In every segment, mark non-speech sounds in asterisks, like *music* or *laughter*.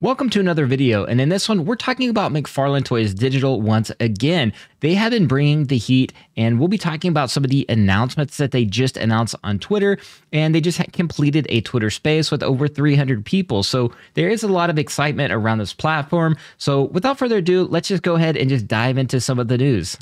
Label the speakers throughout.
Speaker 1: Welcome to another video, and in this one, we're talking about McFarlane Toys Digital once again. They have been bringing the heat, and we'll be talking about some of the announcements that they just announced on Twitter, and they just completed a Twitter space with over 300 people. So there is a lot of excitement around this platform. So without further ado, let's just go ahead and just dive into some of the news.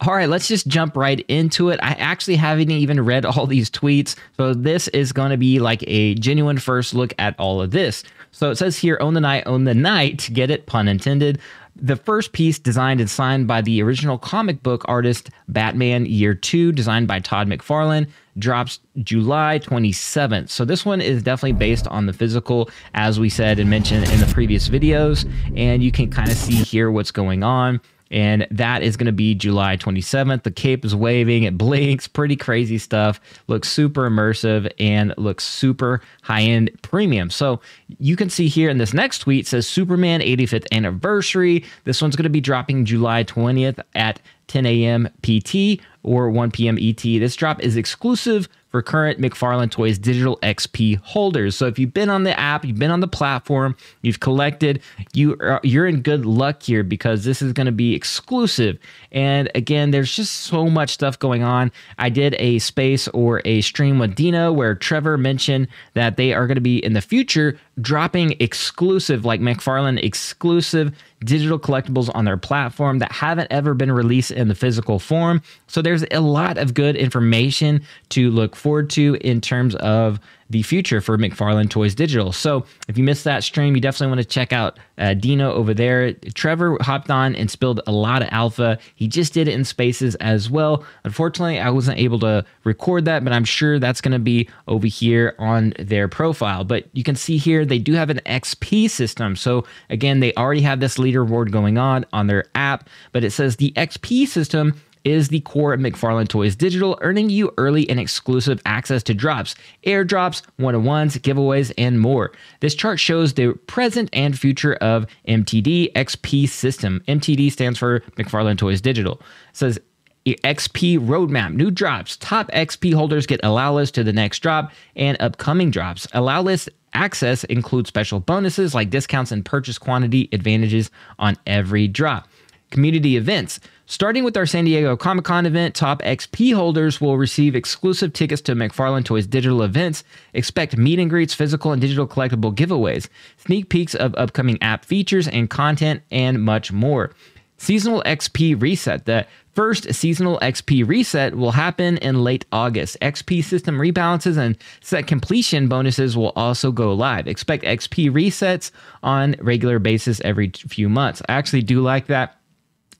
Speaker 1: All right, let's just jump right into it. I actually haven't even read all these tweets, so this is going to be like a genuine first look at all of this. So it says here, own the night, own the night, get it, pun intended. The first piece designed and signed by the original comic book artist Batman Year 2, designed by Todd McFarlane, drops July 27th. So this one is definitely based on the physical, as we said and mentioned in the previous videos. And you can kind of see here what's going on and that is going to be July 27th. The cape is waving, it blinks, pretty crazy stuff. Looks super immersive and looks super high end premium. So you can see here in this next tweet says Superman 85th anniversary. This one's going to be dropping July 20th at 10 a.m. PT or 1 p.m. ET. This drop is exclusive for current McFarlane Toys digital XP holders. So if you've been on the app, you've been on the platform, you've collected, you are, you're in good luck here because this is going to be exclusive. And again, there's just so much stuff going on. I did a space or a stream with Dino where Trevor mentioned that they are going to be in the future dropping exclusive, like McFarlane exclusive digital collectibles on their platform that haven't ever been released in the physical form. So there's a lot of good information to look forward to in terms of the future for McFarlane Toys Digital. So if you missed that stream, you definitely want to check out uh, Dino over there. Trevor hopped on and spilled a lot of alpha. He just did it in spaces as well. Unfortunately, I wasn't able to record that, but I'm sure that's going to be over here on their profile. But you can see here they do have an XP system. So again, they already have this leaderboard going on on their app, but it says the XP system is the core of McFarlane Toys Digital, earning you early and exclusive access to drops, airdrops, one-on-ones, giveaways, and more. This chart shows the present and future of MTD XP system. MTD stands for McFarlane Toys Digital. It says XP roadmap, new drops. Top XP holders get allow list to the next drop and upcoming drops. Allow list access includes special bonuses like discounts and purchase quantity advantages on every drop. Community events. Starting with our San Diego Comic Con event, top XP holders will receive exclusive tickets to McFarlane Toys digital events. Expect meet and greets, physical and digital collectible giveaways, sneak peeks of upcoming app features and content, and much more. Seasonal XP reset. The first seasonal XP reset will happen in late August. XP system rebalances and set completion bonuses will also go live. Expect XP resets on regular basis every few months. I actually do like that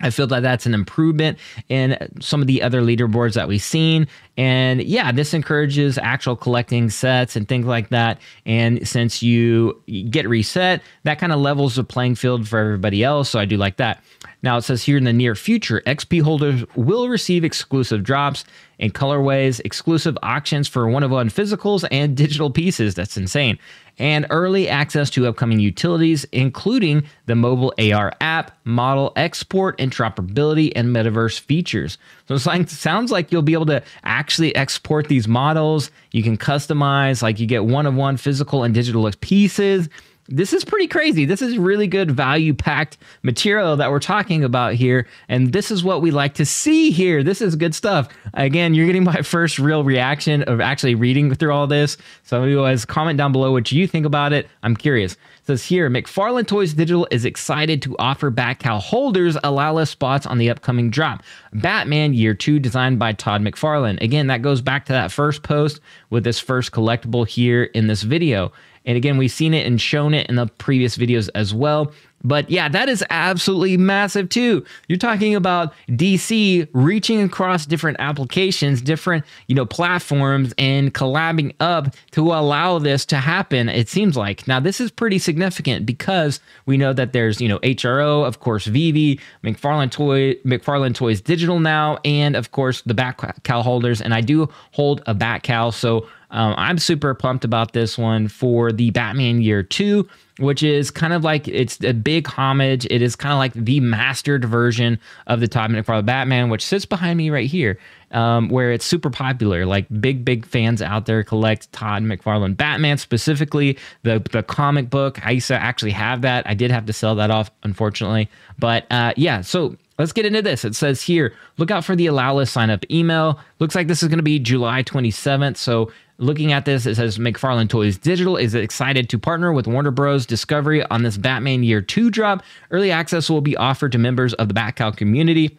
Speaker 1: I feel that that's an improvement in some of the other leaderboards that we've seen. And yeah, this encourages actual collecting sets and things like that. And since you get reset, that kind of levels the playing field for everybody else. So I do like that. Now it says here in the near future, XP holders will receive exclusive drops and colorways, exclusive auctions for one of one physicals and digital pieces. That's insane. And early access to upcoming utilities, including the mobile AR app, model export, interoperability, and metaverse features. So like sounds like you'll be able to actually export these models. You can customize, like you get one of one physical and digital pieces this is pretty crazy. This is really good value packed material that we're talking about here. And this is what we like to see here. This is good stuff. Again, you're getting my *laughs* first real reaction of actually reading through all this. So guys comment down below what you think about it. I'm curious. Says here, McFarlane Toys Digital is excited to offer Bat Cowl holders allow less spots on the upcoming drop. Batman Year 2 designed by Todd McFarlane. Again, that goes back to that first post with this first collectible here in this video. And again, we've seen it and shown it in the previous videos as well. But yeah, that is absolutely massive too. You're talking about DC reaching across different applications, different, you know, platforms and collabing up to allow this to happen. It seems like. Now, this is pretty significant because we know that there's, you know, HRO, of course, VeVe, McFarlane Toy, McFarlane Toys Digital now, and of course the Bat Cowl holders. And I do hold a Bat Cowl, so Um, I'm super pumped about this one for the Batman Year 2 which is kind of like it's a big homage. It is kind of like the mastered version of the Todd McFarlane Batman, which sits behind me right here, um, where it's super popular. Like big, big fans out there collect Todd McFarlane Batman, specifically the the comic book. I used to actually have that. I did have to sell that off, unfortunately. But uh, yeah, so let's get into this. It says here, look out for the allow list sign up email. Looks like this is going to be July 27th. So looking at this, it says McFarlane Toys Digital is excited to partner with Warner Bros. Discovery on this Batman Year 2 drop. Early access will be offered to members of the Bat Cowl community.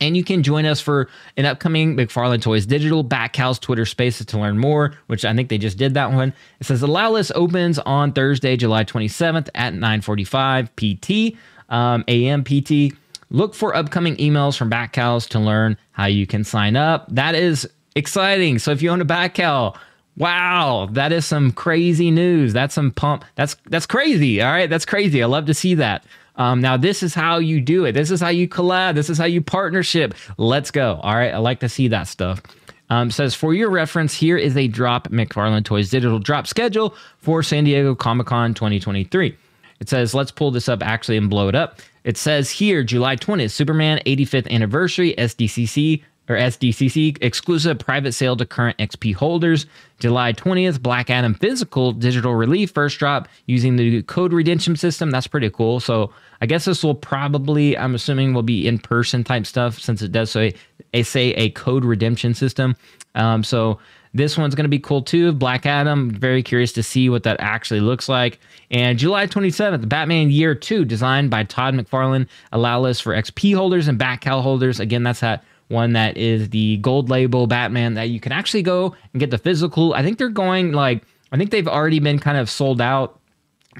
Speaker 1: And you can join us for an upcoming McFarlane Toys Digital Bat Cowl's Twitter Spaces to learn more, which I think they just did that one. It says the allow list opens on Thursday, July 27th at 9:45 PT, um, AM PT. Look for upcoming emails from Bat Cowls to learn how you can sign up. That is exciting. So if you own a Bat Cowl, wow, that is some crazy news. That's some pump. That's that's crazy. All right, that's crazy. I love to see that. Um, now this is how you do it. This is how you collab. This is how you partnership. Let's go. All right, I like to see that stuff. Um, says for your reference, here is a drop McFarlane Toys digital drop schedule for San Diego Comic Con 2023. It says, let's pull this up actually and blow it up. It says here, July 20th, Superman 85th anniversary, SDCC or SDCC exclusive private sale to current XP holders. July 20th, Black Adam physical digital relief first drop using the code redemption system. That's pretty cool. So I guess this will probably, I'm assuming, will be in person type stuff since it does say a, say a code redemption system. Um, so this one's going to be cool too. Black Adam, very curious to see what that actually looks like. And July 27th, Batman Year 2, designed by Todd McFarlane, allow list for XP holders and Bat Cowl holders. Again, that's that one that is the gold label Batman that you can actually go and get the physical. I think they're going like I think they've already been kind of sold out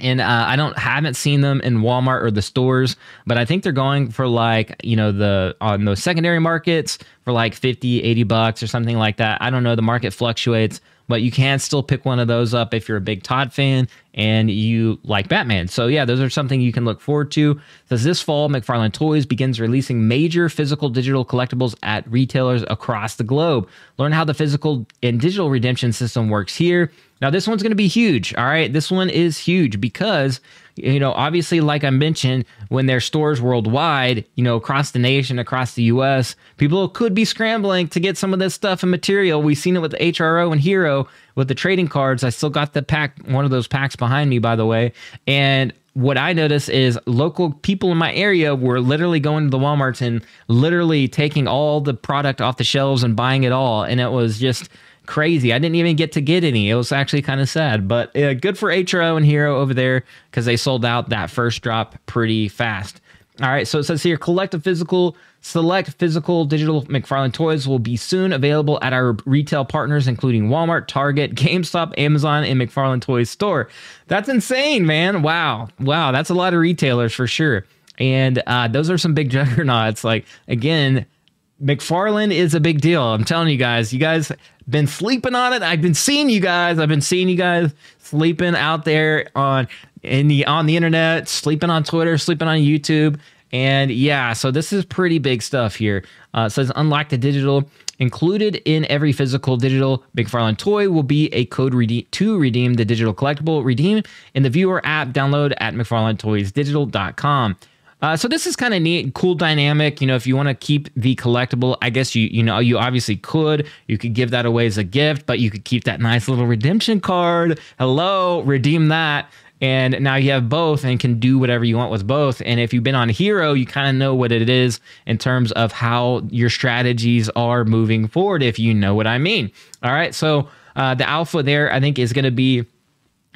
Speaker 1: and uh, I don't haven't seen them in Walmart or the stores, but I think they're going for like you know the on those secondary markets for like 50, 80 bucks or something like that. I don't know. The market fluctuates, but you can still pick one of those up if you're a big Todd fan and you like Batman. So yeah, those are something you can look forward to. Says this fall, McFarlane Toys begins releasing major physical digital collectibles at retailers across the globe. Learn how the physical and digital redemption system works here. Now this one's going to be huge. All right, this one is huge because you know, obviously, like I mentioned, when there's stores worldwide, you know, across the nation, across the US, people could be scrambling to get some of this stuff and material. We've seen it with HRO and Hero with the trading cards. I still got the pack, one of those packs behind me, by the way. And what I noticed is local people in my area were literally going to the Walmarts and literally taking all the product off the shelves and buying it all. And it was just crazy. I didn't even get to get any. It was actually kind of sad, but uh, good for HRO and Hero over there because they sold out that first drop pretty fast. All right, so it says here collect physical, select physical digital McFarlane toys will be soon available at our retail partners, including Walmart, Target, GameStop, Amazon, and McFarlane Toys store. That's insane, man. Wow. Wow. That's a lot of retailers for sure. And uh, those are some big *laughs* juggernauts. Like, again, McFarlane is a big deal. I'm telling you guys, you guys been sleeping on it. I've been seeing you guys. I've been seeing you guys sleeping out there on in the on the internet, sleeping on Twitter, sleeping on YouTube. And yeah, so this is pretty big stuff here. Uh, says unlock the digital. Included in every physical digital McFarlane toy will be a code to redeem the digital collectible. Redeem in the viewer app. Download at McFarlaneToysDigital.com. Uh, so this is kind of neat, cool dynamic. You know, if you want to keep the collectible, I guess you you know you obviously could. You could give that away as a gift, but you could keep that nice little redemption card. Hello, redeem that. And now you have both and can do whatever you want with both. And if you've been on Hero, you kind of know what it is in terms of how your strategies are moving forward, if you know what I mean. All right. So uh, the alpha there, I think, is going to be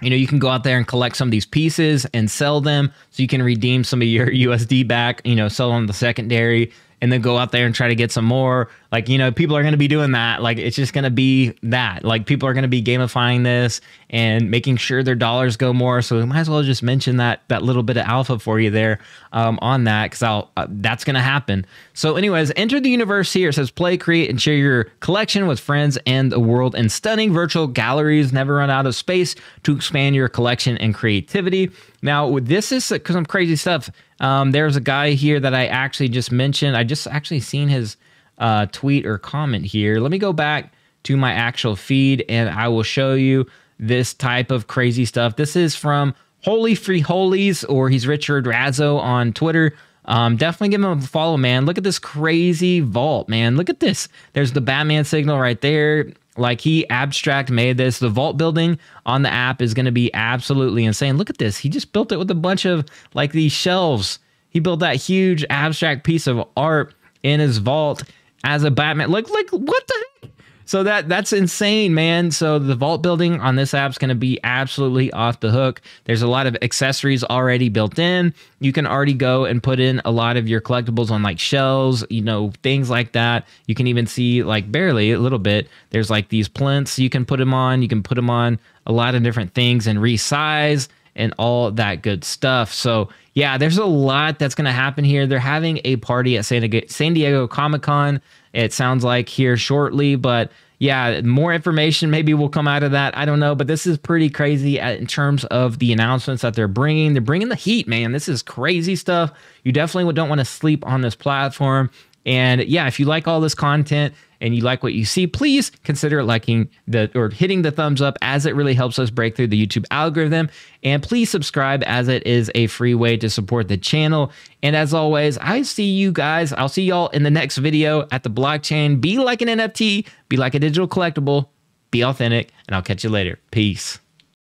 Speaker 1: you know, you can go out there and collect some of these pieces and sell them so you can redeem some of your *laughs* USD back, you know, sell on the secondary and then go out there and try to get some more. Like, you know, people are going to be doing that. Like, it's just going to be that. Like, people are going to be gamifying this and making sure their dollars go more. So we might as well just mention that that little bit of alpha for you there um, on that because I'll uh, that's going to happen. So, anyways, enter the universe here. It says play, create, and share your collection with friends and the world in stunning virtual galleries. Never run out of space to expand your collection and creativity. Now, this is some crazy stuff. Um, there's a guy here that I actually just mentioned. I just actually seen his uh, tweet or comment here. Let me go back to my actual feed and I will show you this type of crazy stuff. This is from Holy Free Holies, or he's Richard Razzo on Twitter. Um, definitely give him a follow, man. Look at this crazy vault, man. Look at this. There's the Batman signal right there. Like he abstract made this. The vault building on the app is going to be absolutely insane. Look at this. He just built it with a bunch of like these shelves. He built that huge abstract piece of art in his vault as a Batman. Like, like what the heck? So that that's insane, man. So the vault building on this app is going to be absolutely off the hook. There's a lot of accessories already built in. You can already go and put in a lot of your collectibles on like shells, you know, things like that. You can even see like barely a little bit. There's like these plinths you can put them on. You can put them on a lot of different things and resize and all that good stuff. So yeah, there's a lot that's going to happen here. They're having a party at San Diego, San Diego Comic Con it sounds like here shortly, but yeah, more information maybe will come out of that. I don't know, but this is pretty crazy in terms of the announcements that they're bringing. They're bringing the heat, man. This is crazy stuff. You definitely don't want to sleep on this platform. And yeah, if you like all this content and you like what you see, please consider liking the or hitting the thumbs up as it really helps us break through the YouTube algorithm. And please subscribe as it is a free way to support the channel. And as always, I see you guys. I'll see y'all in the next video at the blockchain. Be like an NFT, be like a digital collectible, be authentic, and I'll catch you later. Peace.